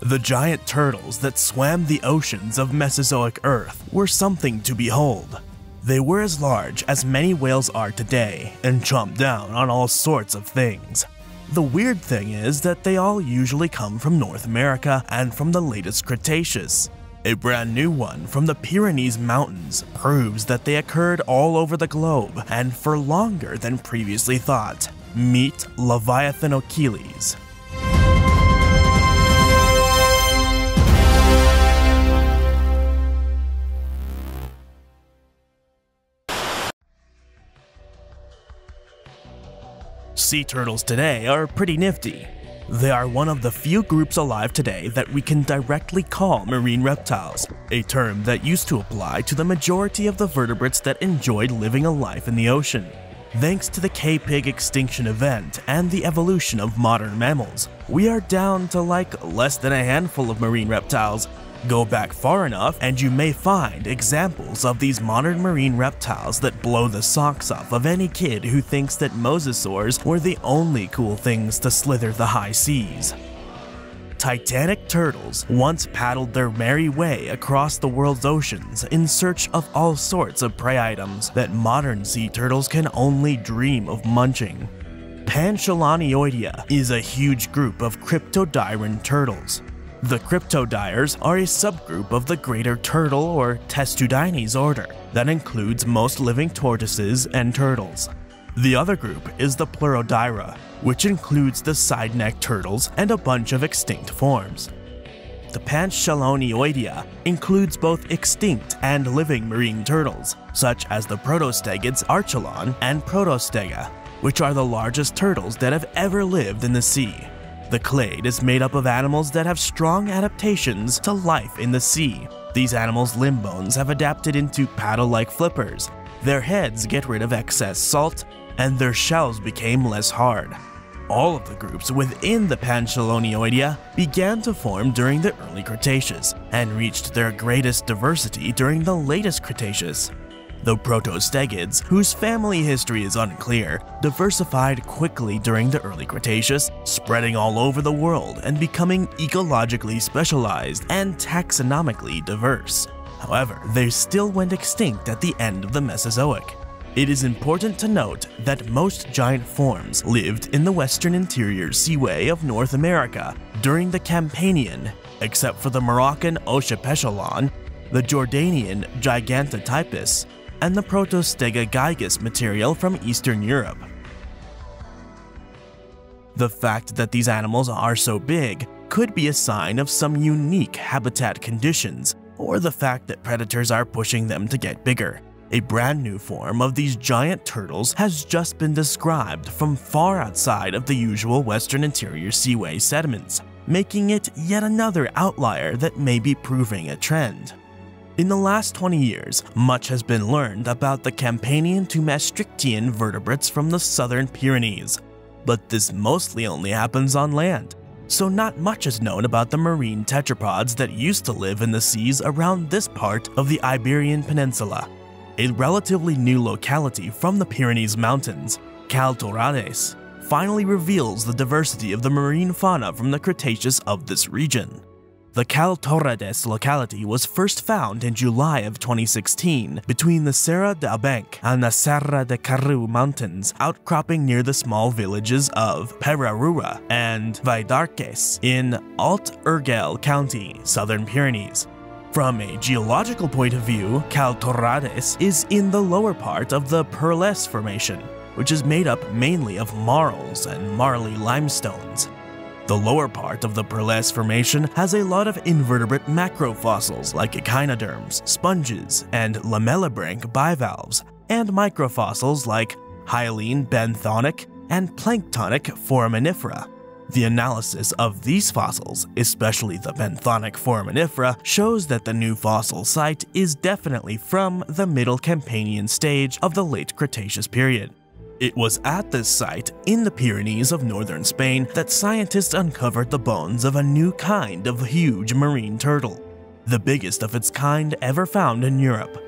The giant turtles that swam the oceans of Mesozoic Earth were something to behold. They were as large as many whales are today and chomped down on all sorts of things. The weird thing is that they all usually come from North America and from the latest Cretaceous. A brand new one from the Pyrenees Mountains proves that they occurred all over the globe and for longer than previously thought. Meet Leviathanochelys. Sea turtles today are pretty nifty. They are one of the few groups alive today that we can directly call marine reptiles, a term that used to apply to the majority of the vertebrates that enjoyed living a life in the ocean. Thanks to the K-Pg extinction event and the evolution of modern mammals, we are down to like less than a handful of marine reptiles Go back far enough and you may find examples of these modern marine reptiles that blow the socks off of any kid who thinks that mosasaurs were the only cool things to slither the high seas. Titanic turtles once paddled their merry way across the world's oceans in search of all sorts of prey items that modern sea turtles can only dream of munching. Panchelonioidea is a huge group of cryptodiran turtles, the cryptodires are a subgroup of the greater turtle or Testudines order that includes most living tortoises and turtles. The other group is the Pleurodira, which includes the side-neck turtles and a bunch of extinct forms. The Panchelonioidea includes both extinct and living marine turtles, such as the protostegids Archelon and Protostega, which are the largest turtles that have ever lived in the sea. The clade is made up of animals that have strong adaptations to life in the sea. These animals' limb bones have adapted into paddle-like flippers, their heads get rid of excess salt, and their shells became less hard. All of the groups within the Panchelonioidea began to form during the early Cretaceous and reached their greatest diversity during the latest Cretaceous. The protostegids, whose family history is unclear, diversified quickly during the early Cretaceous, spreading all over the world and becoming ecologically specialized and taxonomically diverse. However, they still went extinct at the end of the Mesozoic. It is important to note that most giant forms lived in the western interior seaway of North America during the Campanian, except for the Moroccan Ocepechelon, the Jordanian Gigantatypus, and the Protostega material from Eastern Europe. The fact that these animals are so big could be a sign of some unique habitat conditions, or the fact that predators are pushing them to get bigger. A brand new form of these giant turtles has just been described from far outside of the usual western interior seaway sediments, making it yet another outlier that may be proving a trend. In the last 20 years, much has been learned about the Campanian to Maastrichtian vertebrates from the southern Pyrenees, but this mostly only happens on land, so not much is known about the marine tetrapods that used to live in the seas around this part of the Iberian Peninsula. A relatively new locality from the Pyrenees Mountains, Cal Torrades, finally reveals the diversity of the marine fauna from the Cretaceous of this region. The Cal Torrades locality was first found in July of 2016 between the Serra de Abanc and the Serra de Carreu mountains, outcropping near the small villages of Perarura and Vaidarques in Alt Urgell County, southern Pyrenees. From a geological point of view, Cal Torrades is in the lower part of the Perles Formation, which is made up mainly of marls and marly limestones. The lower part of the Perles Formation has a lot of invertebrate macrofossils like echinoderms, sponges, and lamellibranch bivalves, and microfossils like hyaline benthonic and planktonic foraminifera. The analysis of these fossils, especially the benthonic foraminifera, shows that the new fossil site is definitely from the Middle Campanian stage of the late Cretaceous period. It was at this site, in the Pyrenees of northern Spain, that scientists uncovered the bones of a new kind of huge marine turtle, the biggest of its kind ever found in Europe.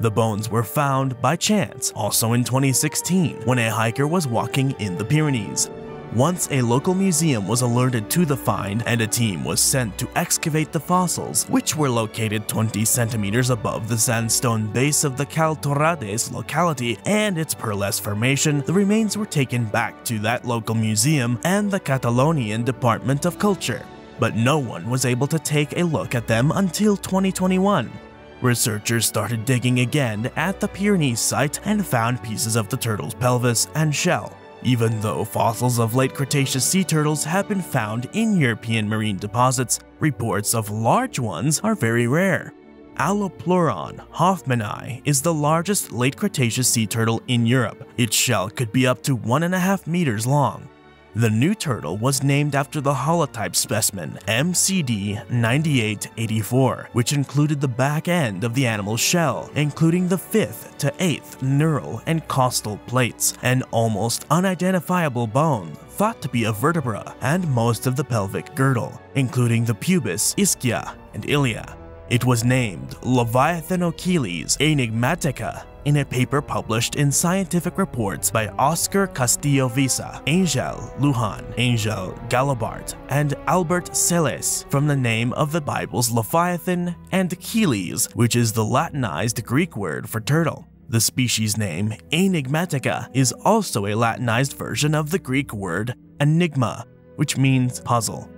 The bones were found by chance also in 2016 when a hiker was walking in the Pyrenees. Once a local museum was alerted to the find and a team was sent to excavate the fossils, which were located 20 centimeters above the sandstone base of the Cal Torrades locality and its Perles Formation, the remains were taken back to that local museum and the Catalonian Department of Culture. But no one was able to take a look at them until 2021. Researchers started digging again at the Pyrenees site and found pieces of the turtle's pelvis and shell. Even though fossils of late Cretaceous sea turtles have been found in European marine deposits, reports of large ones are very rare. Allopleuron hoffmanni is the largest late Cretaceous sea turtle in Europe. Its shell could be up to 1.5 meters long. The new turtle was named after the holotype specimen MCD9884, which included the back end of the animal's shell, including the 5th to 8th neural and costal plates, an almost unidentifiable bone thought to be a vertebra, and most of the pelvic girdle, including the pubis, ischia, and ilia. It was named Leviathan Leviathanochelys enigmatica in a paper published in Scientific Reports by Oscar Castillo Visa, Angel Lujan, Angel Galobart, and Albert Sellés from the name of the Bible's Leviathan and Chelys, which is the Latinized Greek word for turtle. The species name, Enigmatica, is also a Latinized version of the Greek word enigma, which means puzzle.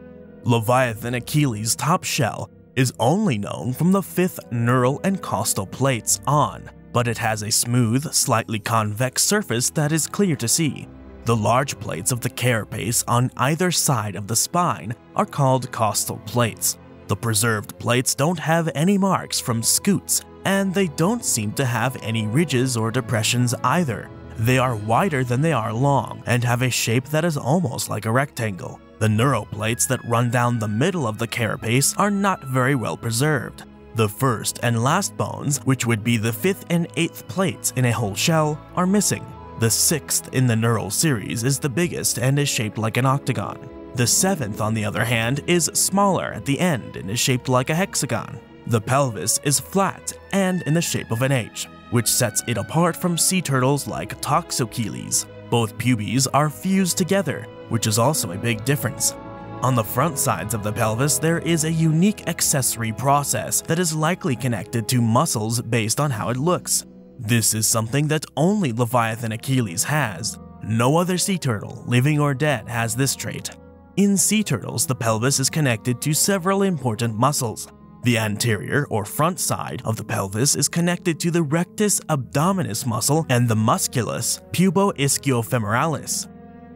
Leviathanochelys' top shell is only known from the fifth neural and costal plates on, but it has a smooth, slightly convex surface that is clear to see. The large plates of the carapace on either side of the spine are called costal plates. The preserved plates don't have any marks from scutes, and they don't seem to have any ridges or depressions either. They are wider than they are long and have a shape that is almost like a rectangle. The neuroplates that run down the middle of the carapace are not very well preserved. The first and last bones, which would be the fifth and eighth plates in a whole shell, are missing. The sixth in the neural series is the biggest and is shaped like an octagon. The seventh, on the other hand, is smaller at the end and is shaped like a hexagon. The pelvis is flat and in the shape of an H, which sets it apart from sea turtles like Toxochelys. Both pubes are fused together, which is also a big difference. On the front sides of the pelvis, there is a unique accessory process that is likely connected to muscles based on how it looks. This is something that only Leviathanochelys has. No other sea turtle, living or dead, has this trait. In sea turtles, the pelvis is connected to several important muscles. The anterior or front side of the pelvis is connected to the rectus abdominis muscle and the musculus puboischiofemoralis.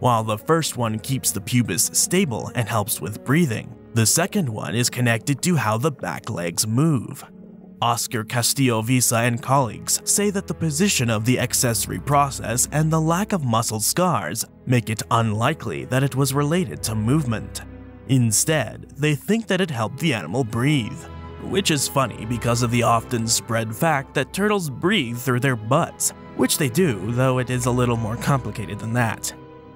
While the first one keeps the pubis stable and helps with breathing, the second one is connected to how the back legs move. Oscar Castillo Visa and colleagues say that the position of the accessory process and the lack of muscle scars make it unlikely that it was related to movement. Instead, they think that it helped the animal breathe, which is funny because of the often spread fact that turtles breathe through their butts, which they do, though it is a little more complicated than that.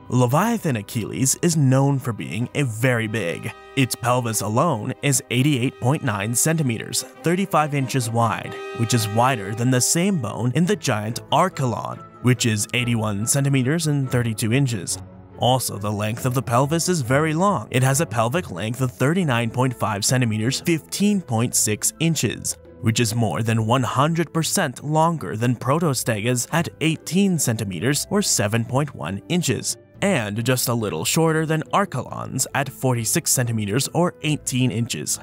Leviathanochelys is known for being a very big. Its pelvis alone is 88.9 centimeters, 35 inches wide, which is wider than the same bone in the giant Archelon, which is 81 centimeters and 32 inches. Also, the length of the pelvis is very long. It has a pelvic length of 39.5 centimeters, 15.6 inches, which is more than 100% longer than Protostegas at 18 centimeters or 7.1 inches and just a little shorter than Archelon's at 46 centimeters or 18 inches.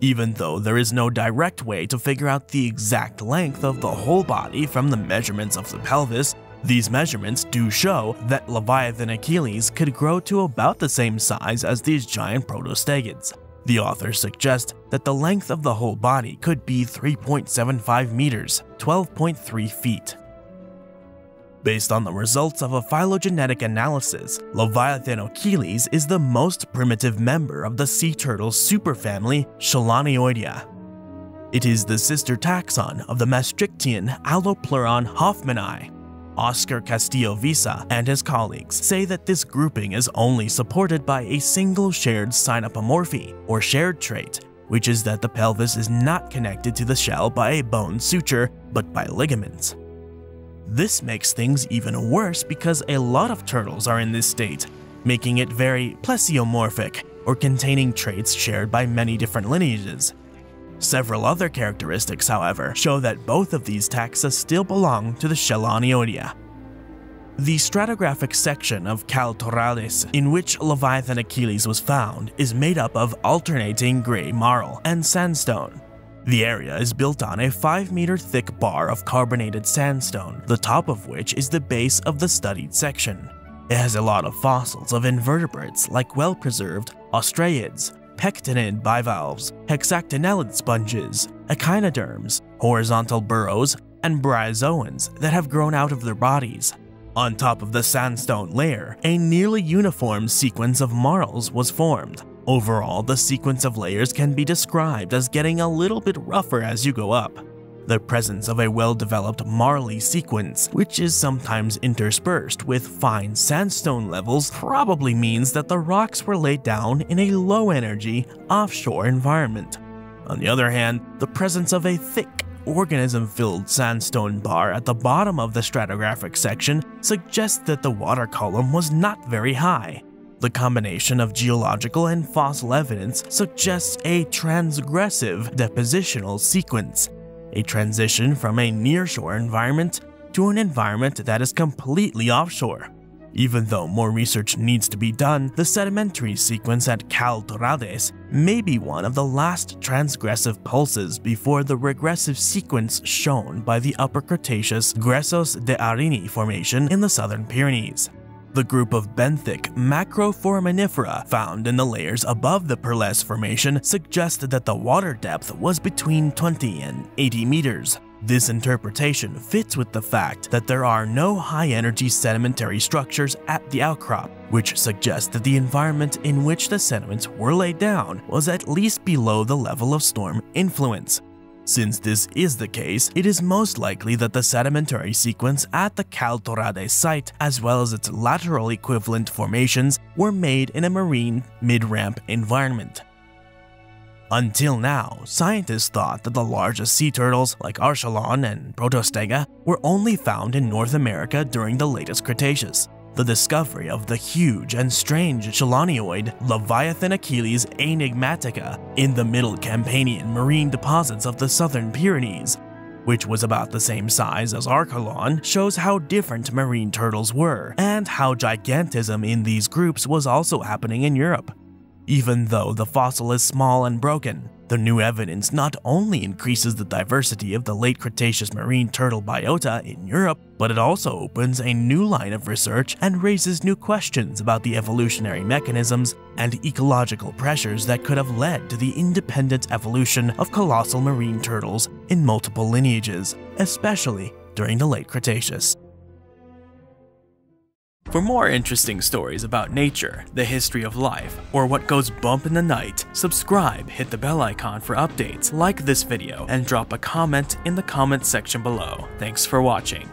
Even though there is no direct way to figure out the exact length of the whole body from the measurements of the pelvis, these measurements do show that Leviathanochelys could grow to about the same size as these giant protostegids. The authors suggest that the length of the whole body could be 3.75 meters, 12.3 feet. Based on the results of a phylogenetic analysis, Leviathanochelys is the most primitive member of the sea turtle superfamily Chelonioidea. It is the sister taxon of the Maastrichtian Allopleuron hoffmanni. Oscar Castillo Visa and his colleagues say that this grouping is only supported by a single shared synapomorphy, or shared trait, which is that the pelvis is not connected to the shell by a bone suture, but by ligaments. This makes things even worse because a lot of turtles are in this state. making it very plesiomorphic or containing traits shared by many different lineages. Several other characteristics, however, show that both of these taxa still belong to the Chelonioidea. The stratigraphic section of Cal Torales, in which Leviathanochelys was found, is made up of alternating gray marl and sandstone. The area is built on a 5 meter thick bar of carbonated sandstone, the top of which is the base of the studied section. It has a lot of fossils of invertebrates like well-preserved ostreids, pectinid bivalves, hexactinellid sponges, echinoderms, horizontal burrows, and bryozoans that have grown out of their bodies. On top of the sandstone layer, a nearly uniform sequence of marls was formed. Overall, the sequence of layers can be described as getting a little bit rougher as you go up. The presence of a well-developed marly sequence, which is sometimes interspersed with fine sandstone levels, probably means that the rocks were laid down in a low-energy, offshore environment. On the other hand, the presence of a thick, organism-filled sandstone bar at the bottom of the stratigraphic section suggests that the water column was not very high. The combination of geological and fossil evidence suggests a transgressive depositional sequence, a transition from a nearshore environment to an environment that is completely offshore. Even though more research needs to be done, the sedimentary sequence at Cal Torales may be one of the last transgressive pulses before the regressive sequence shown by the Upper Cretaceous Gressos de Arini Formation in the southern Pyrenees. The group of benthic macroforaminifera found in the layers above the Perles Formation suggest that the water depth was between 20 and 80 meters, this interpretation fits with the fact that there are no high-energy sedimentary structures at the outcrop, which suggests that the environment in which the sediments were laid down was at least below the level of storm influence. Since this is the case, it is most likely that the sedimentary sequence at the Cal Torales site, as well as its lateral equivalent formations, were made in a marine mid-ramp environment. Until now, scientists thought that the largest sea turtles, like Archelon and Protostega, were only found in North America during the latest Cretaceous. The discovery of the huge and strange chelonioid Leviathan Achilles enigmatica in the Middle Campanian marine deposits of the southern Pyrenees, which was about the same size as Archelon, shows how different marine turtles were, and how gigantism in these groups was also happening in Europe. Even though the fossil is small and broken, the new evidence not only increases the diversity of the late Cretaceous marine turtle biota in Europe, but it also opens a new line of research and raises new questions about the evolutionary mechanisms and ecological pressures that could have led to the independent evolution of colossal marine turtles in multiple lineages, especially during the late Cretaceous. For more interesting stories about nature, the history of life, or what goes bump in the night, subscribe, hit the bell icon for updates, like this video, and drop a comment in the comment section below. Thanks for watching.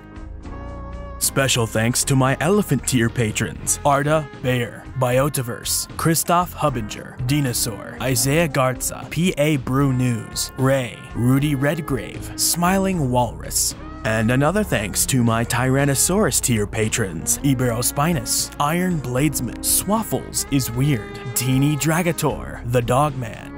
Special thanks to my elephant tier patrons, Arda Bayer, Biotiverse, Christoph Hubinger, Dinosaur, Isaiah Garza, PA Brew News, Ray, Rudy Redgrave, Smiling Walrus, and another thanks to my Tyrannosaurus tier patrons, Iberospinus, Iron Bladesman, Swaffles is Weird, Teeny Dragator, The Dogman,